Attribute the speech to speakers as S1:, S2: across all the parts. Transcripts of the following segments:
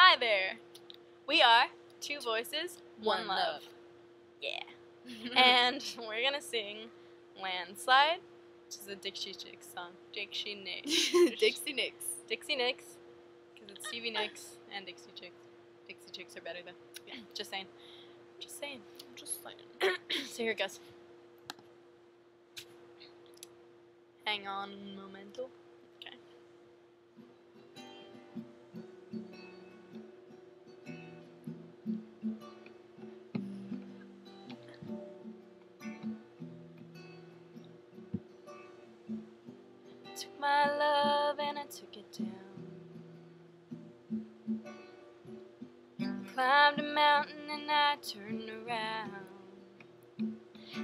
S1: Hi there. We are Two Voices, One,
S2: One
S1: Love.
S2: Love.
S1: Yeah. and we're gonna sing Landslide, which is a Dixie Chicks song. Dixie Nicks.
S2: Dixie Nicks.
S1: Dixie Nicks, because it's Stevie Nicks and Dixie Chicks. Dixie Chicks are better though. Yeah, just saying. Just saying.
S2: Just saying.
S1: so here it goes. Hang on, momento. Took my love and I took it down. Climbed a mountain and I turned around.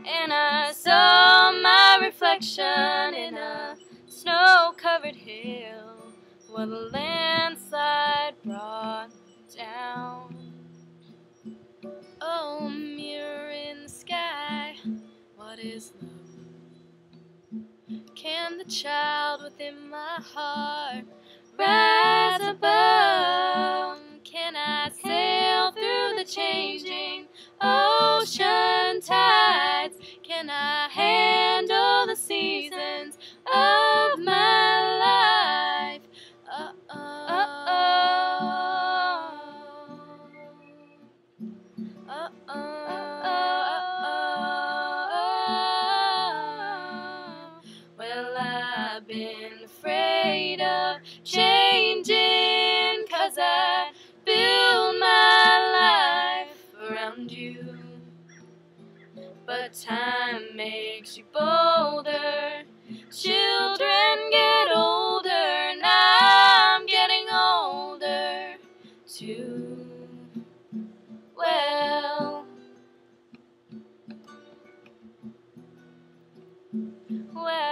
S1: And I saw my reflection in a snow covered hill. While the landslide brought down. Oh, mirror in the sky, what is love? The child within my heart rise above? Can I sail through the changing ocean tides? Can I handle the time makes you bolder. Children get older, and I'm getting older too. Well, well,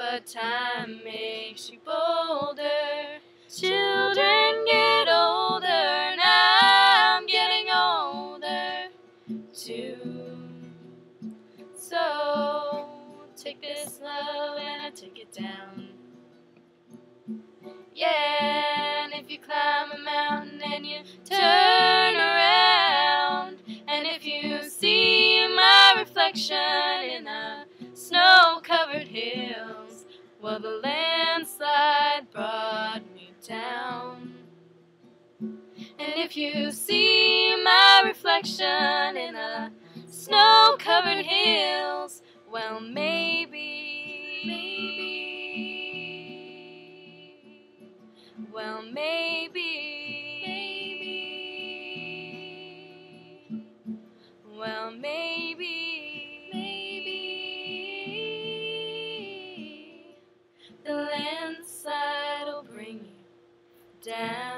S1: But time makes you bolder, children get older, and I'm getting older too. So, take this love and I take it down. Yeah, and if you climb a mountain and you turn around, and if you see my reflection in the snow covered hills, well, the landslide brought me down. And if you see my reflection in the snow covered hills, well, maybe, maybe, well, maybe. down.